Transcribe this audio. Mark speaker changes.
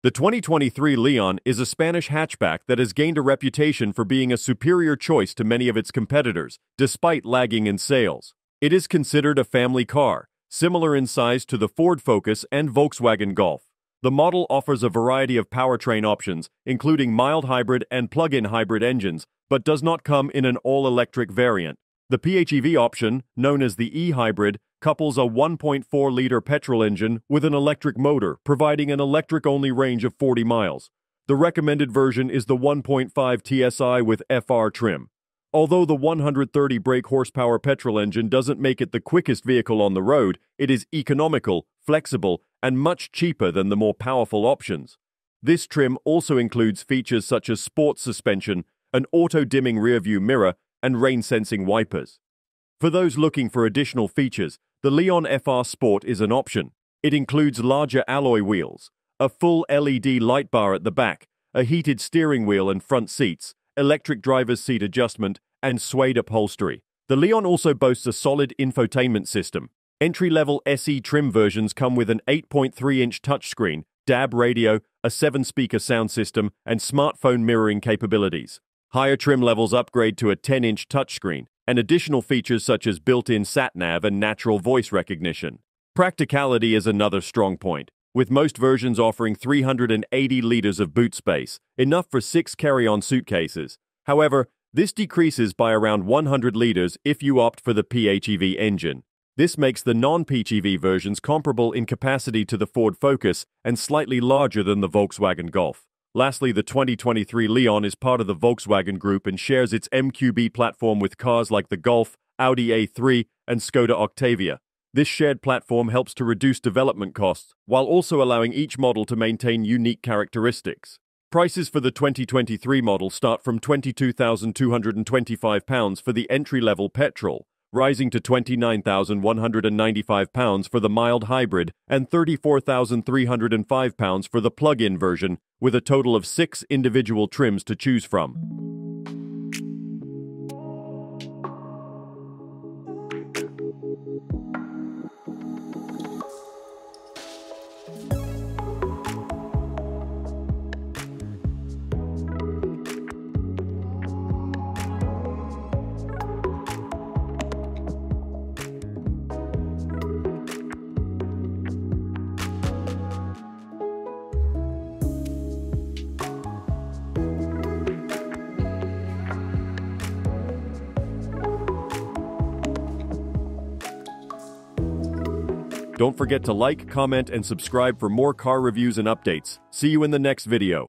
Speaker 1: The 2023 Leon is a Spanish hatchback that has gained a reputation for being a superior choice to many of its competitors, despite lagging in sales. It is considered a family car, similar in size to the Ford Focus and Volkswagen Golf. The model offers a variety of powertrain options, including mild hybrid and plug-in hybrid engines, but does not come in an all-electric variant. The PHEV option, known as the e-hybrid, couples a 1.4-liter petrol engine with an electric motor, providing an electric-only range of 40 miles. The recommended version is the 1.5 TSI with FR trim. Although the 130 brake horsepower petrol engine doesn't make it the quickest vehicle on the road, it is economical, flexible, and much cheaper than the more powerful options. This trim also includes features such as sports suspension, an auto-dimming rearview mirror, and rain-sensing wipers. For those looking for additional features, the Leon FR Sport is an option. It includes larger alloy wheels, a full LED light bar at the back, a heated steering wheel and front seats, electric driver's seat adjustment, and suede upholstery. The Leon also boasts a solid infotainment system. Entry-level SE trim versions come with an 8.3-inch touchscreen, DAB radio, a 7-speaker sound system, and smartphone mirroring capabilities. Higher trim levels upgrade to a 10-inch touchscreen, and additional features such as built-in sat-nav and natural voice recognition. Practicality is another strong point, with most versions offering 380 liters of boot space, enough for six carry-on suitcases. However, this decreases by around 100 liters if you opt for the PHEV engine. This makes the non-PHEV versions comparable in capacity to the Ford Focus and slightly larger than the Volkswagen Golf. Lastly, the 2023 Leon is part of the Volkswagen Group and shares its MQB platform with cars like the Golf, Audi A3, and Skoda Octavia. This shared platform helps to reduce development costs, while also allowing each model to maintain unique characteristics. Prices for the 2023 model start from £22,225 for the entry-level petrol, rising to £29,195 for the mild hybrid and £34,305 for the plug-in version, with a total of six individual trims to choose from. Don't forget to like, comment, and subscribe for more car reviews and updates. See you in the next video.